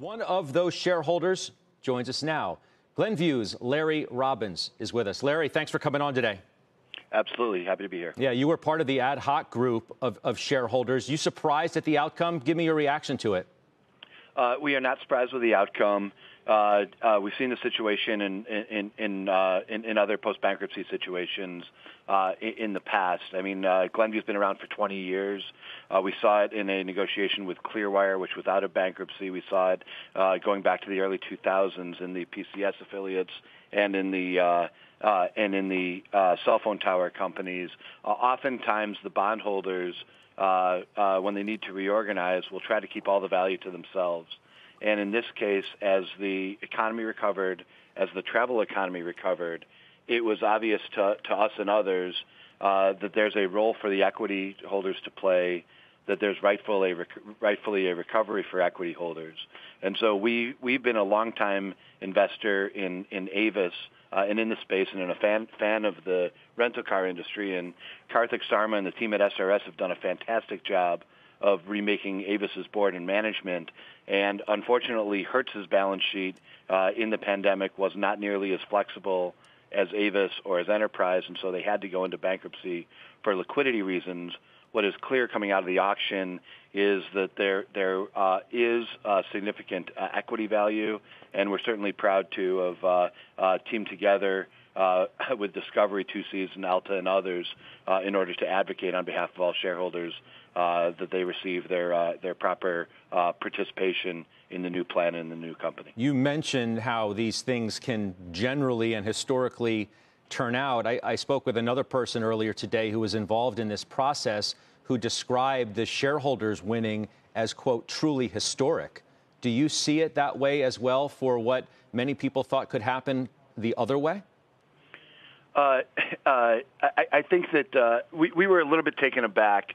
One of those shareholders joins us now. Glenview's Larry Robbins is with us. Larry, thanks for coming on today. Absolutely. Happy to be here. Yeah, you were part of the ad hoc group of, of shareholders. You surprised at the outcome? Give me your reaction to it. Uh, we are not surprised with the outcome. Uh, uh, we've seen the situation in in in, uh, in, in other post bankruptcy situations uh, in, in, the past. I mean, uh, Glenview's been around for 20 years. Uh, we saw it in a negotiation with Clearwire, which was out of bankruptcy. We saw it going back to the early 2000s in the PCS affiliates and in the and in the cell phone tower companies. Oftentimes, the bondholders, when they need to reorganize, will try to keep all the value to themselves. And in this case, as the economy recovered, as the travel economy recovered, it was obvious to, to us and others uh, that there's a role for the equity holders to play, that there's rightfully, rightfully a recovery for equity holders. And so we, we've been a longtime investor in, in Avis uh, and in the space and a fan, fan of the rental car industry. And Karthik Sarma and the team at SRS have done a fantastic job of remaking Avis's board and management. And unfortunately, Hertz's balance sheet uh, in the pandemic was not nearly as flexible as Avis or as Enterprise, and so they had to go into bankruptcy for liquidity reasons. What is clear coming out of the auction is that there there uh, is significant uh, equity value, and we're certainly proud to have uh, uh, teamed together uh, with Discovery, Two Seas, and Alta, and others uh, in order to advocate on behalf of all shareholders uh, that they receive their uh, their proper uh, participation in the new plan and the new company. You mentioned how these things can generally and historically turn out. I, I spoke with another person earlier today who was involved in this process who described the shareholders winning as quote truly historic. Do you see it that way as well for what many people thought could happen the other way? Uh, uh, I, I, think that uh, we, we, were a little bit taken aback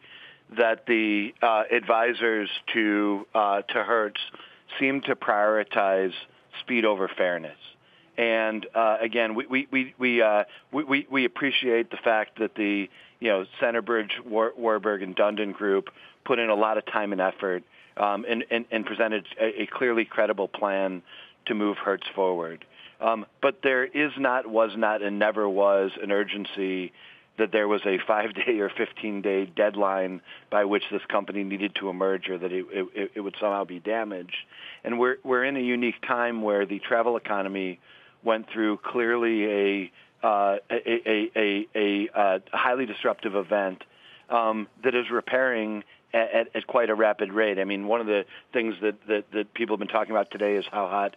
that the uh, advisors to to Hertz seem to prioritize speed over fairness. And again, we we we we, we we appreciate the fact that the you know Centerbridge, War, Warburg, and Dundon Group put in a lot of time and effort um, and, and, and presented a, a clearly credible plan to move Hertz forward. Um, but there is not, was not, and never was an urgency that there was a five-day or 15-day deadline by which this company needed to emerge or that it, it, it would somehow be damaged. And we're, we're in a unique time where the travel economy went through clearly a, uh, a, a, a, a, uh, highly disruptive event um, that is repairing at, at, at, quite a rapid rate. I mean, one of the things that, that, that people have been talking about today is how hot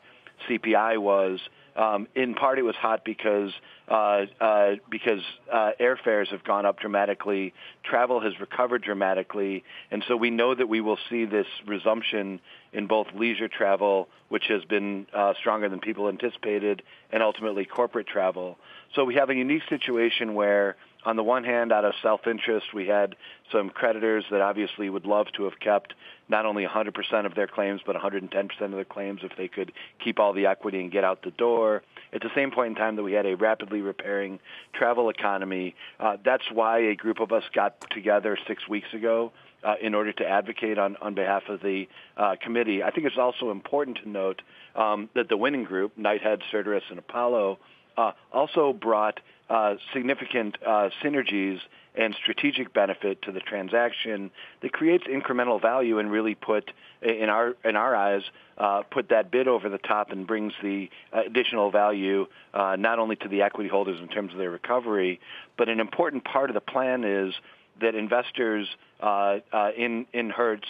CPI was um, in part, it was hot because uh, uh, because uh, airfares have gone up dramatically, travel has recovered dramatically, and so we know that we will see this resumption in both leisure travel, which has been uh, stronger than people anticipated, and ultimately corporate travel. So we have a unique situation where on the one hand, out of self-interest, we had some creditors that obviously would love to have kept not only 100% of their claims, but 110% of their claims if they could keep all the equity and get out the door. At the same point in time that we had a rapidly repairing travel economy, uh, that's why a group of us got together six weeks ago uh, in order to advocate on, on behalf of the uh, committee. I think it's also important to note um, that the winning group, Knighthead, Certares, and Apollo, uh, also brought uh, significant uh, synergies and strategic benefit to the transaction that creates incremental value and really put in our in our eyes uh, put that bid over the top and brings the additional value uh, not only to the equity holders in terms of their recovery, but an important part of the plan is that investors uh, uh, in in Hertz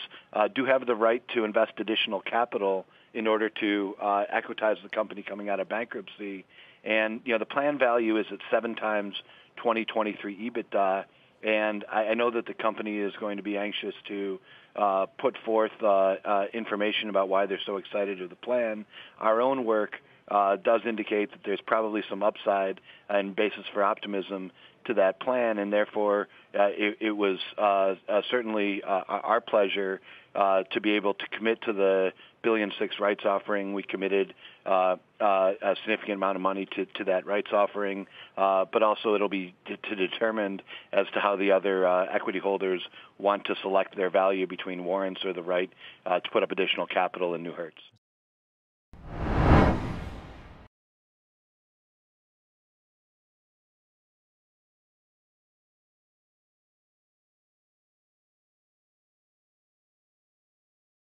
do have the right to invest additional capital in order to equitize the company coming out of bankruptcy and you know the plan value is at seven times 2023 EBITDA, and I, I know that the company is going to be anxious to uh, put forth uh, uh, information about why they're so excited with the plan. Our own work uh, does indicate that there's probably some upside and basis for optimism to that plan, and therefore uh, it, it, was uh, uh certainly uh, our pleasure uh, to be able to commit to the billion six rights offering. We committed uh, uh, a significant amount of money to, to that rights offering, uh, but also it'll be to, to determined as to how the other uh, equity holders want to select their value between warrants or the right uh, to put up additional capital in New Hertz.